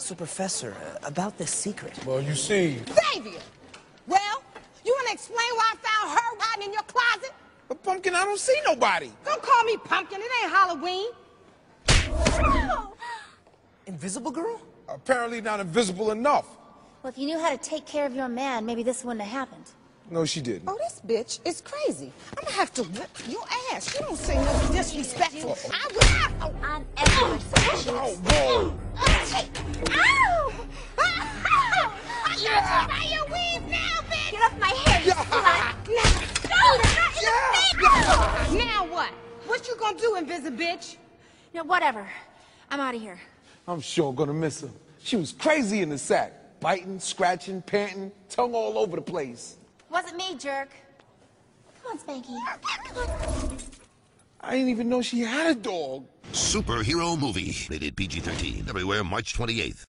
So, Professor, uh, about this secret. Well, you see, Xavier! Well, you want to explain why I found her hiding in your closet? but Pumpkin, I don't see nobody. Don't call me pumpkin. It ain't Halloween. Invisible Girl? Apparently not invisible enough. Well, if you knew how to take care of your man, maybe this wouldn't have happened. No, she didn't. Oh, this bitch is crazy. I'm gonna have to whip your ass. You don't say nothing disrespectful. I will. Oh, On every side. Oh, whoa. Got by your weave now, bitch. Get off my hair, you slut! No, not in the face! Now what? What you gonna do, invisible bitch? No, whatever. I'm out of here. I'm sure gonna miss her. She was crazy in the sack. Biting, scratching, panting, tongue all over the place. Wasn't me, jerk. Come on, Spanky. I didn't even know she had a dog. Superhero movie. Rated PG 13. Everywhere March 28th.